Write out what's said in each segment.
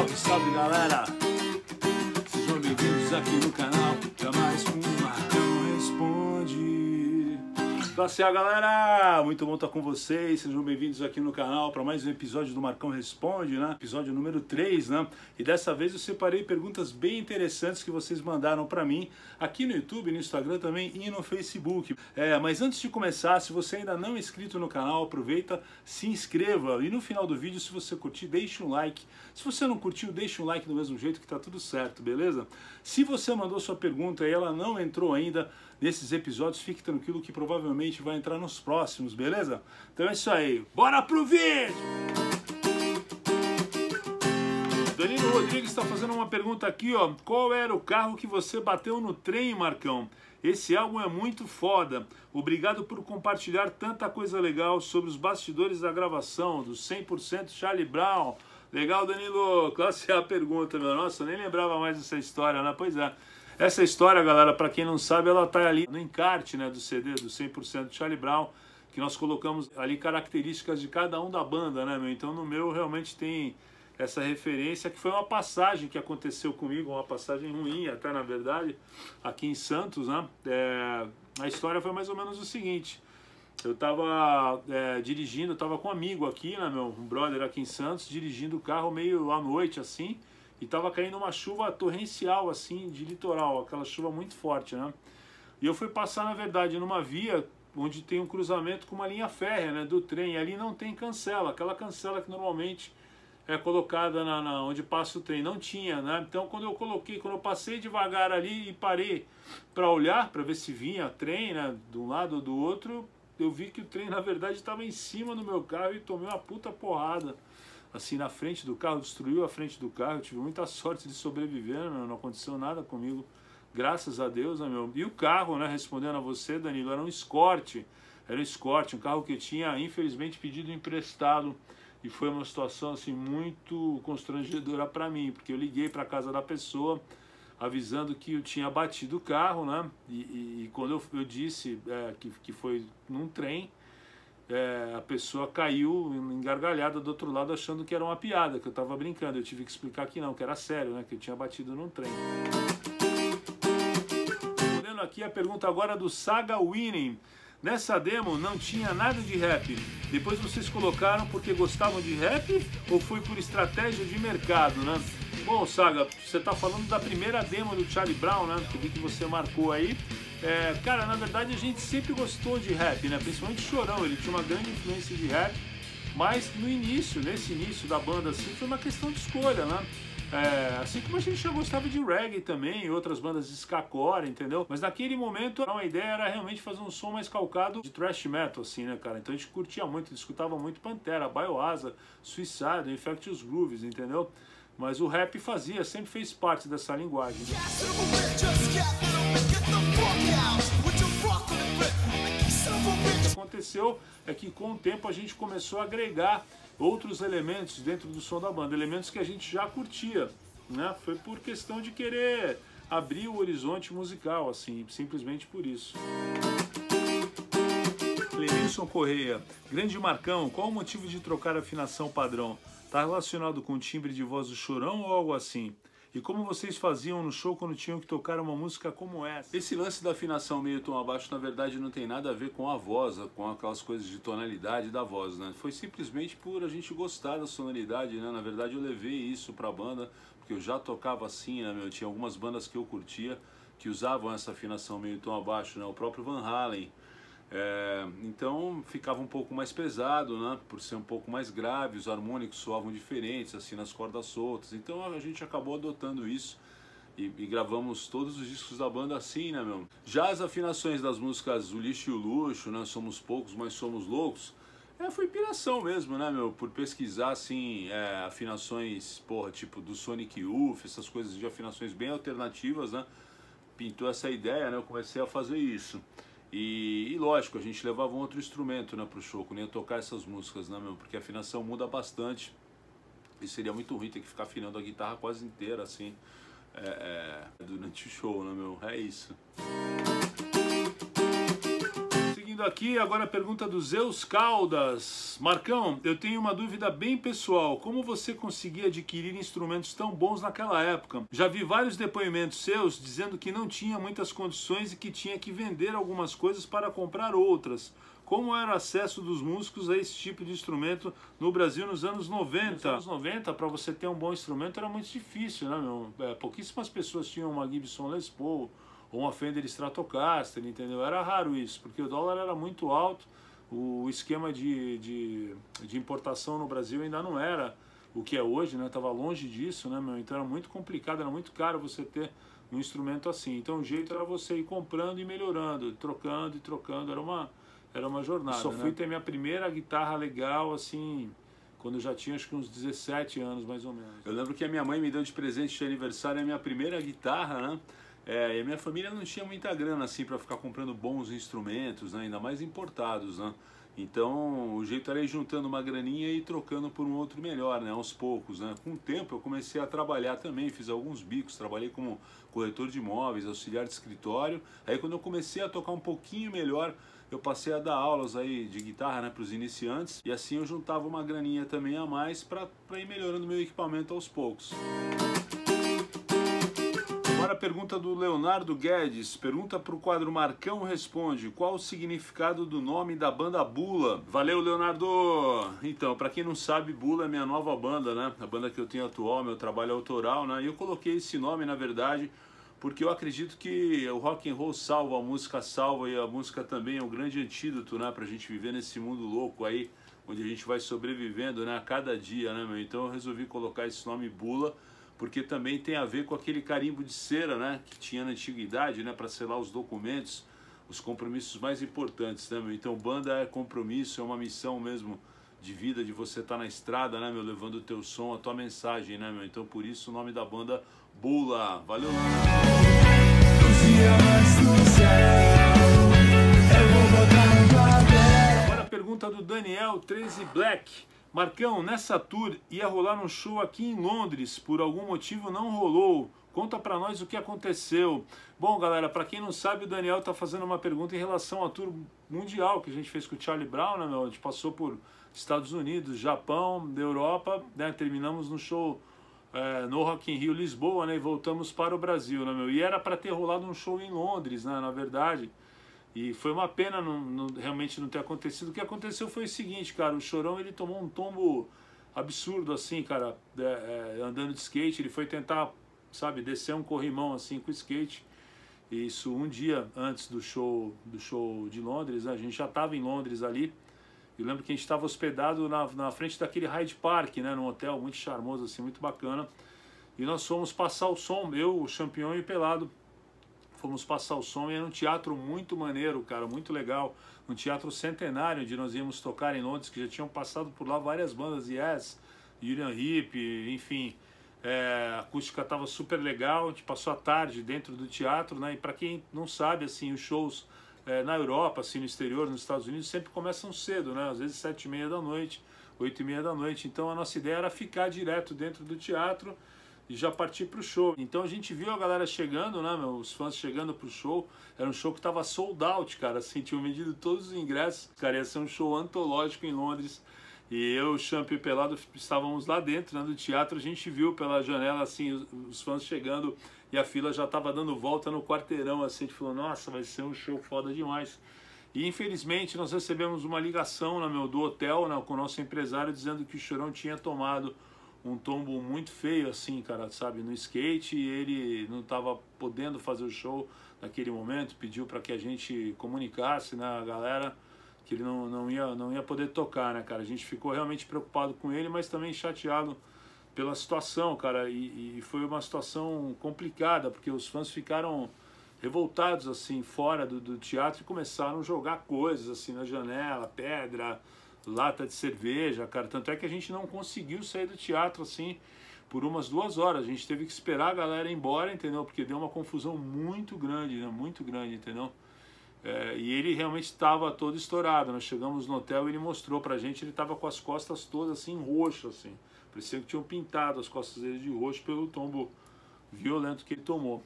Salve, salve galera! Sejam bem-vindos aqui no canal Jamais um Classe A galera! Muito bom estar com vocês, sejam bem-vindos aqui no canal para mais um episódio do Marcão Responde, né? Episódio número 3, né? E dessa vez eu separei perguntas bem interessantes que vocês mandaram para mim aqui no YouTube, no Instagram também e no Facebook. É, mas antes de começar, se você ainda não é inscrito no canal, aproveita, se inscreva e no final do vídeo, se você curtir, deixe um like. Se você não curtiu, deixe um like do mesmo jeito que tá tudo certo, beleza? Se você mandou sua pergunta e ela não entrou ainda, nesses episódios, fique tranquilo que provavelmente vai entrar nos próximos, beleza? Então é isso aí, bora pro vídeo! Danilo Rodrigues está fazendo uma pergunta aqui, ó. Qual era o carro que você bateu no trem, Marcão? Esse álbum é muito foda. Obrigado por compartilhar tanta coisa legal sobre os bastidores da gravação, do 100% Charlie Brown. Legal, Danilo. Classe A pergunta, meu. Nossa, nem lembrava mais dessa história, né? Pois é. Essa história, galera, para quem não sabe, ela tá ali no encarte, né, do CD do 100% Charlie Brown, que nós colocamos ali características de cada um da banda, né, meu? Então no meu realmente tem essa referência que foi uma passagem que aconteceu comigo, uma passagem ruim até na verdade, aqui em Santos, né? É, a história foi mais ou menos o seguinte. Eu estava é, dirigindo, tava com um amigo aqui, né, meu, um brother aqui em Santos, dirigindo o carro meio à noite assim, e tava caindo uma chuva torrencial assim de litoral, aquela chuva muito forte, né? E eu fui passar na verdade numa via onde tem um cruzamento com uma linha férrea, né, do trem. E ali não tem cancela, aquela cancela que normalmente é colocada na, na, onde passa o trem, não tinha, né? Então quando eu coloquei, quando eu passei devagar ali e parei para olhar para ver se vinha trem, né, de um lado ou do outro, eu vi que o trem na verdade estava em cima do meu carro e tomei uma puta porrada assim na frente do carro, destruiu a frente do carro. Eu tive muita sorte de sobreviver, meu? não aconteceu nada comigo, graças a Deus, né, meu. E o carro, né, respondendo a você, Danilo, era um Escort, era um Escort, um carro que eu tinha infelizmente pedido emprestado e foi uma situação assim muito constrangedora para mim, porque eu liguei para a casa da pessoa avisando que eu tinha batido o carro, né? E, e, e quando eu, eu disse é, que, que foi num trem, é, a pessoa caiu engargalhada do outro lado achando que era uma piada, que eu estava brincando. Eu tive que explicar que não, que era sério, né? Que eu tinha batido num trem. Respondendo aqui a pergunta agora do Saga Winning. Nessa demo não tinha nada de rap. Depois vocês colocaram porque gostavam de rap ou foi por estratégia de mercado, né? Bom, Saga, você está falando da primeira demo do Charlie Brown, né? Que vi que você marcou aí. É, cara, na verdade a gente sempre gostou de rap, né? Principalmente Chorão, ele tinha uma grande influência de rap. Mas no início, nesse início da banda, assim, foi uma questão de escolha, né? É, assim como a gente já gostava de reggae também, outras bandas de skacore, entendeu? Mas naquele momento a ideia era realmente fazer um som mais calcado de thrash metal, assim, né, cara? Então a gente curtia muito, escutava muito Pantera, Biohazard, Suicide, Infectious Grooves, entendeu? Mas o rap fazia, sempre fez parte dessa linguagem. Que aconteceu é que com o tempo a gente começou a agregar outros elementos dentro do som da banda, elementos que a gente já curtia, né? Foi por questão de querer abrir o horizonte musical, assim, simplesmente por isso. Clemilson Correia, grande Marcão, qual o motivo de trocar a afinação padrão? Está relacionado com o timbre de voz do chorão ou algo assim? E como vocês faziam no show quando tinham que tocar uma música como essa? Esse lance da afinação meio tom abaixo, na verdade, não tem nada a ver com a voz, com aquelas coisas de tonalidade da voz, né? Foi simplesmente por a gente gostar da sonoridade, né? Na verdade, eu levei isso pra banda, porque eu já tocava assim, né, meu? Tinha algumas bandas que eu curtia que usavam essa afinação meio tom abaixo, né? O próprio Van Halen, é, então ficava um pouco mais pesado, né? Por ser um pouco mais grave, os harmônicos soavam diferentes, assim, nas cordas soltas. Então a gente acabou adotando isso e, e, gravamos todos os discos da banda assim, né, meu? Já as afinações das músicas O Lixo e o Luxo, né? Somos poucos, mas somos loucos. É, foi inspiração mesmo, né, meu? Por pesquisar, assim, é, afinações, porra, tipo do Sonic Youth, essas coisas de afinações bem alternativas, né? Pintou essa ideia, né? Eu comecei a fazer isso. E, e, lógico, a gente levava um outro instrumento né, para o show, nem tocar essas músicas, né, meu? Porque a afinação muda bastante. E seria muito ruim ter que ficar afinando a guitarra quase inteira, assim, é, é, durante o show, né, meu? É isso Seguindo aqui, agora a pergunta do Zeus Caldas. Marcão, eu tenho uma dúvida bem pessoal. Como você conseguia adquirir instrumentos tão bons naquela época? Já vi vários depoimentos seus dizendo que não tinha muitas condições e que tinha que vender algumas coisas para comprar outras. Como era o acesso dos músicos a esse tipo de instrumento no Brasil nos anos 90? Nos anos 90, para você ter um bom instrumento era muito difícil, né, meu? É, pouquíssimas pessoas tinham uma Gibson Les Paul ou uma Fender Stratocaster, entendeu? Era raro isso, porque o dólar era muito alto, o esquema de, de, de importação no Brasil ainda não era o que é hoje, né? Tava longe disso, né, meu? Então era muito complicado, era muito caro você ter um instrumento assim. Então o jeito era você ir comprando e melhorando, trocando e trocando. Era uma, era uma jornada. Eu só fui né? ter minha primeira guitarra legal, assim, quando eu já tinha acho que uns 17 anos mais ou menos. Eu lembro que a minha mãe me deu de presente de aniversário a minha primeira guitarra, né? É, e a minha família não tinha muita grana assim para ficar comprando bons instrumentos, né? ainda mais importados, né? Então o jeito era ir juntando uma graninha e trocando por um outro melhor, né? Aos poucos, né? Com o tempo eu comecei a trabalhar também, fiz alguns bicos, trabalhei como corretor de imóveis, auxiliar de escritório. Aí quando eu comecei a tocar um pouquinho melhor, eu passei a dar aulas aí de guitarra né, para os iniciantes e assim eu juntava uma graninha também a mais para ir melhorando meu equipamento aos poucos. Agora a pergunta do Leonardo Guedes. Pergunta para o quadro Marcão Responde. Qual o significado do nome da banda Bula? Valeu, Leonardo! Então, para quem não sabe, Bula é minha nova banda, né? A banda que eu tenho atual, meu trabalho autoral, né? E eu coloquei esse nome, na verdade, porque eu acredito que o rock and roll salva, a música salva e a música também é um grande antídoto, né? Pra gente viver nesse mundo louco aí, onde a gente vai sobrevivendo, né? A cada dia, né, meu? Então eu resolvi colocar esse nome Bula porque também tem a ver com aquele carimbo de cera, né, que tinha na antiguidade, né, para selar os documentos, os compromissos mais importantes, né, meu? Então, banda é compromisso, é uma missão mesmo de vida, de você estar tá na estrada, né, meu, levando o teu som, a tua mensagem, né, meu? Então, por isso o nome da banda Bula. Valeu! Agora a pergunta do Daniel 13 Black. Marcão, nessa tour ia rolar um show aqui em Londres, por algum motivo não rolou. Conta para nós o que aconteceu. Bom, galera, para quem não sabe, o Daniel está fazendo uma pergunta em relação à tour mundial que a gente fez com o Charlie Brown, né, meu? A gente passou por Estados Unidos, Japão, da Europa, né? Terminamos no show é, no Rock in Rio Lisboa, né? E voltamos para o Brasil, né, meu? E era para ter rolado um show em Londres, né? Na verdade. E foi uma pena não, não, realmente não ter acontecido. O que aconteceu foi o seguinte, cara, o Chorão ele tomou um tombo absurdo assim, cara, é, é, andando de skate, ele foi tentar, sabe, descer um corrimão assim com skate. Isso um dia antes do show do show de Londres, né? a gente já estava em Londres ali. Eu lembro que a gente estava hospedado na, na frente daquele Hyde Park, né, num hotel muito charmoso assim, muito bacana. E nós fomos passar o som, eu, o Champion e o Pelado, fomos passar o som e era um teatro muito maneiro, cara, muito legal. Um teatro centenário, onde nós íamos tocar em Londres, que já tinham passado por lá várias bandas, Yes, Julian Hip, enfim. É, a acústica estava super legal, a gente passou a tarde dentro do teatro, né? E para quem não sabe, assim, os shows é, na Europa, assim, no exterior, nos Estados Unidos, sempre começam cedo, né? Às vezes sete e meia da noite, oito e meia da noite. Então a nossa ideia era ficar direto dentro do teatro e já partir para o show. Então a gente viu a galera chegando, né, meu, os fãs chegando para o show. Era um show que tava sold out, cara, assim, tinham vendido todos os ingressos. Cara, ia ser um show antológico em Londres. E eu, Champ e Pelado estávamos lá dentro né, do teatro. A gente viu pela janela, assim, os, os fãs chegando e a fila já estava dando volta no quarteirão, assim. A gente falou, nossa, vai ser um show foda demais. E infelizmente nós recebemos uma ligação né, meu, do hotel né, com o nosso empresário dizendo que o Chorão tinha tomado um tombo muito feio assim, cara, sabe, no skate e ele não estava podendo fazer o show naquele momento, pediu para que a gente comunicasse, né, galera que ele não, não, ia, não ia poder tocar, né, cara. A gente ficou realmente preocupado com ele, mas também chateado pela situação, cara, e, e foi uma situação complicada, porque os fãs ficaram revoltados assim fora do, do teatro e começaram a jogar coisas assim na janela, pedra, lata de cerveja, cara. Tanto é que a gente não conseguiu sair do teatro assim por umas duas horas. A gente teve que esperar a galera ir embora, entendeu? Porque deu uma confusão muito grande, né? Muito grande, entendeu? É, e ele realmente estava todo estourado. Nós chegamos no hotel e ele mostrou pra gente, ele estava com as costas todas assim roxas, assim. Parecia que tinham pintado as costas dele de roxo pelo tombo violento que ele tomou.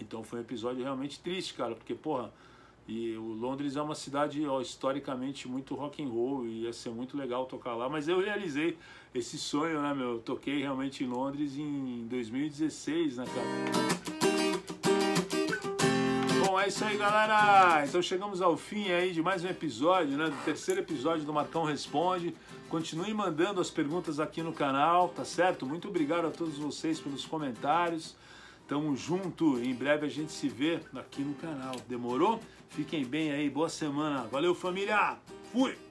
Então foi um episódio realmente triste, cara, porque, porra, E o Londres é uma cidade ó, historicamente muito rock and roll e ia ser muito legal tocar lá, mas eu realizei esse sonho, né, meu? Eu toquei realmente em Londres em 2016, né, cara? Bom, é isso aí, galera. Então chegamos ao fim aí de mais um episódio, né? Do terceiro episódio do Marcão Responde. Continue mandando as perguntas aqui no canal, tá certo? Muito obrigado a todos vocês pelos comentários. Tamo junto. Em breve a gente se vê aqui no canal. Demorou? Fiquem bem aí. Boa semana. Valeu, família. Fui!